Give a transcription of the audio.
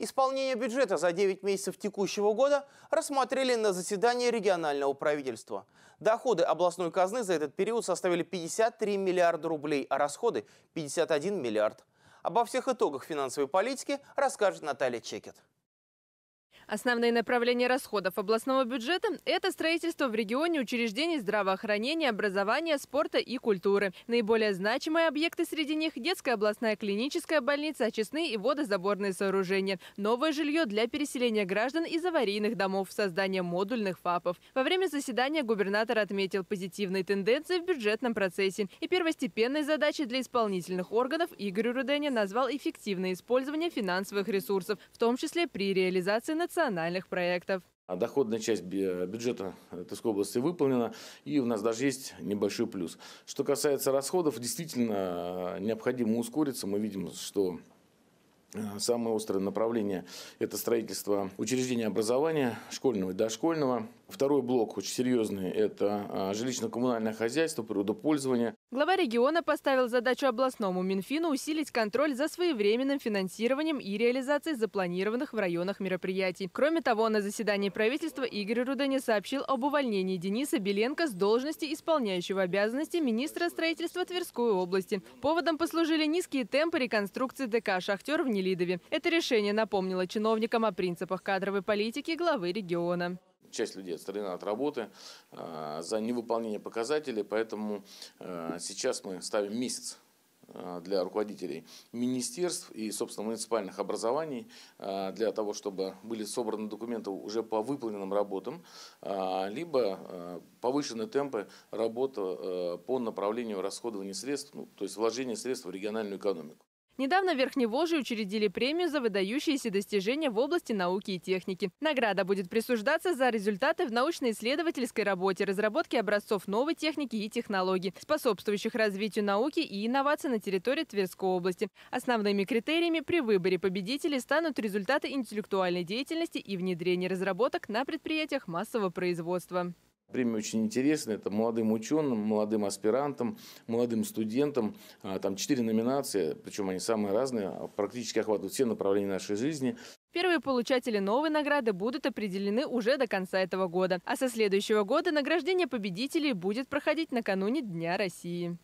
Исполнение бюджета за 9 месяцев текущего года рассмотрели на заседании регионального правительства. Доходы областной казны за этот период составили 53 миллиарда рублей, а расходы – 51 миллиард. Обо всех итогах финансовой политики расскажет Наталья Чекет. Основные направления расходов областного бюджета – это строительство в регионе учреждений здравоохранения, образования, спорта и культуры. Наиболее значимые объекты среди них – детская областная клиническая больница, очистные и водозаборные сооружения, новое жилье для переселения граждан из аварийных домов, создание модульных ФАПов. Во время заседания губернатор отметил позитивные тенденции в бюджетном процессе и первостепенной задачей для исполнительных органов Игорь Руденя назвал эффективное использование финансовых ресурсов, в том числе при реализации национальных национальных проектов. А доходная часть бюджета Тверской области выполнена, и у нас даже есть небольшой плюс. Что касается расходов, действительно необходимо ускориться. Мы видим, что Э, самое острое направление – это строительство учреждения образования, школьного и дошкольного. Второй блок, очень серьезный, это а, жилищно-коммунальное хозяйство, природопользование. Глава региона поставил задачу областному Минфину усилить контроль за своевременным финансированием и реализацией запланированных в районах мероприятий. Кроме того, на заседании правительства Игорь Рудани сообщил об увольнении Дениса Беленко с должности исполняющего обязанности министра строительства Тверской области. Поводом послужили низкие темпы реконструкции ДК «Шахтер» в Нелидове. Это решение напомнило чиновникам о принципах кадровой политики главы региона. Часть людей отстранена от работы э, за невыполнение показателей, поэтому э, сейчас мы ставим месяц э, для руководителей министерств и, собственно, муниципальных образований для того, чтобы были собраны документы уже по выполненным работам, либо повышены темпы работы по направлению расходования средств, ну, то есть вложения средств в региональную экономику. Недавно в Верхневолжье учредили премию за выдающиеся достижения в области науки и техники. Награда будет присуждаться за результаты в научно-исследовательской работе, разработке образцов новой техники и технологий, способствующих развитию науки и инноваций на территории Тверской области. Основными критериями при выборе победителей станут результаты интеллектуальной деятельности и внедрение разработок на предприятиях массового производства. Премия очень интересная. Это молодым ученым, молодым аспирантам, молодым студентам. А, там четыре номинации, причем они самые разные, а практически охватывают все направления нашей жизни. Первые получатели новой награды будут определены уже до конца этого года. А со следующего года награждение победителей будет проходить накануне Дня России.